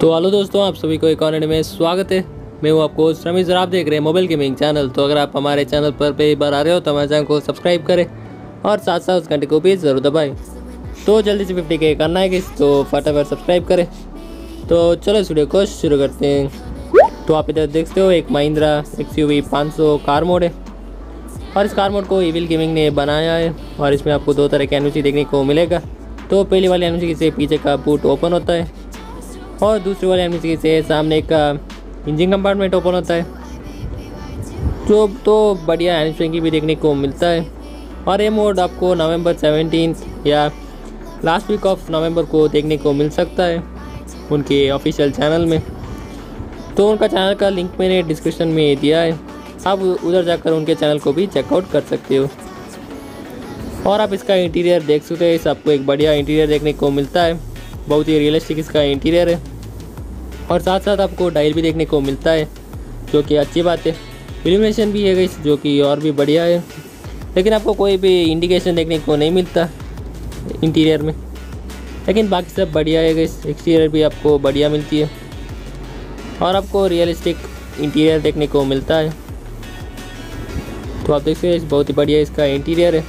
तो हेलो दोस्तों, आप सभी को एक और में स्वागत है। मैं हूँ आपको रमेश आप देख रहे हैं मोबाइल गेमिंग चैनल। तो अगर आप हमारे चैनल पर पहली बार आ रहे हो तो हमारे चैनल को सब्सक्राइब करें और साथ साथ उस घंटे को भी ज़रूर दबाएँ। तो जल्दी से फिफ्टी के करना है कि तो फटाफट सब्सक्राइब करें। तो चलो इस वीडियो को शुरू करते हैं। तो आप इधर देखते हो, एक Mahindra X U V car mod है। और इस कार मोड को ईविल गेमिंग ने बनाया है और इसमें आपको दो तरह के एनओसी देखने को मिलेगा। तो पहली वाली एनओसी से पीछे का बूट ओपन होता है। और दूसरे वाले एम से सामने एक इंजन कंपार्टमेंट ओपन होता है। जो तो बढ़िया एनिमेशन की भी देखने को मिलता है। और ये मोड आपको नवंबर सेवनटीन या लास्ट वीक ऑफ़ नवंबर को देखने को मिल सकता है उनके ऑफिशियल चैनल में। तो उनका चैनल का लिंक मैंने डिस्क्रिप्शन में दिया है। आप उधर जाकर उनके चैनल को भी चेकआउट कर सकते हो। और आप इसका इंटीरियर देख सकते हैं आपको एक बढ़िया इंटीरियर देखने को मिलता है। बहुत ही रियलिस्टिक इसका इंटीरियर है। और साथ साथ आपको डायल भी देखने को मिलता है, जो कि अच्छी बात है। इल्यूमिनेशन भी है गई जो कि और भी बढ़िया है। लेकिन आपको कोई भी इंडिकेशन देखने को नहीं मिलता इंटीरियर में। लेकिन बाकी सब बढ़िया है गई एक्सटीरियर भी आपको बढ़िया मिलती है। और आपको रियलिस्टिक इंटीरियर देखने को मिलता है। तो आप देख सकते बहुत ही बढ़िया इसका इंटीरियर है।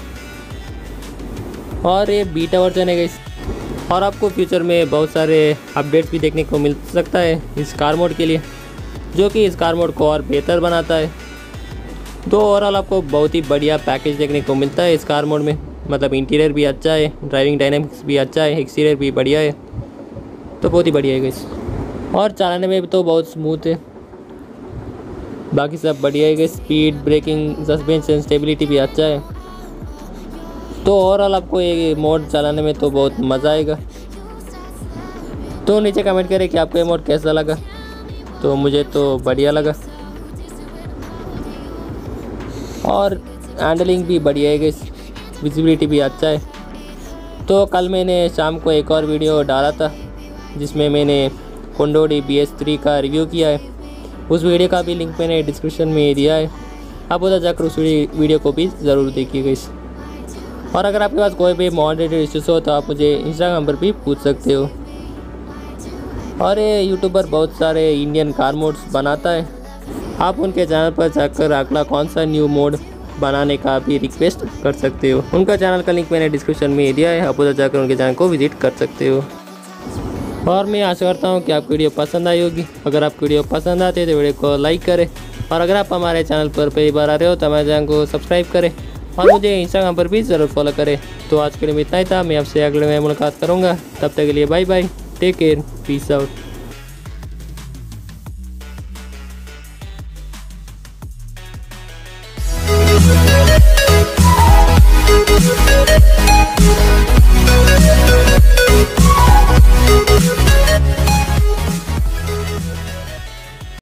और ये बीटा वर्जन है गई और आपको फ्यूचर में बहुत सारे अपडेट्स भी देखने को मिल सकता है इस कार मोड के लिए, जो कि इस कार मोड को और बेहतर बनाता है। तो ओवरऑल आपको बहुत ही बढ़िया पैकेज देखने को मिलता है इस कार मोड में। मतलब इंटीरियर भी अच्छा है ड्राइविंग डायनेमिक्स भी अच्छा है एक्सटीरियर भी बढ़िया है। तो बहुत ही बढ़िया है इस और चलाने में भी तो बहुत स्मूथ है। बाकी सब बढ़िया है स्पीड ब्रेकिंग सस्पेंशन स्टेबिलिटी भी अच्छा है। तो ओवरऑल आपको ये मोड चलाने में तो बहुत मज़ा आएगा। तो नीचे कमेंट करें कि आपको ये मोड कैसा लगा। तो मुझे तो बढ़िया लगा। और हैंडलिंग भी बढ़िया है विजिबिलिटी भी अच्छा है। तो कल मैंने शाम को एक और वीडियो डाला था, जिसमें मैंने कोंडोडी बी एस थ्री का रिव्यू किया है। उस वीडियो का भी लिंक मैंने डिस्क्रिप्शन में दिया है। आप उधर जाकर उस वीडियो को भी ज़रूर देखिएगा इस और अगर आपके पास कोई भी मॉडरेटेड इश्यूज़ हो तो आप मुझे इंस्टाग्राम पर भी पूछ सकते हो। और ये यूट्यूबर बहुत सारे इंडियन कार मोड्स बनाता है। आप उनके चैनल पर जाकर अगला कौन सा न्यू मोड बनाने का भी रिक्वेस्ट कर सकते हो। उनका चैनल का लिंक मैंने डिस्क्रिप्शन में दिया है, आप उधर जाकर उनके चैनल को विज़िट कर सकते हो। और मैं आशा करता हूँ कि आपको वीडियो पसंद आई होगी। अगर आपको वीडियो पसंद आती है तो वीडियो को लाइक करें। और अगर आप हमारे चैनल पर पहली बार आ रहे हो तो हमारे चैनल को सब्सक्राइब करें। और मुझे इंस्टाग्राम पर भी ज़रूर फॉलो करें। तो आज के लिए इतना ही था। मैं आपसे अगले में मुलाकात करूँगा। तब तक के लिए bye bye take care peace out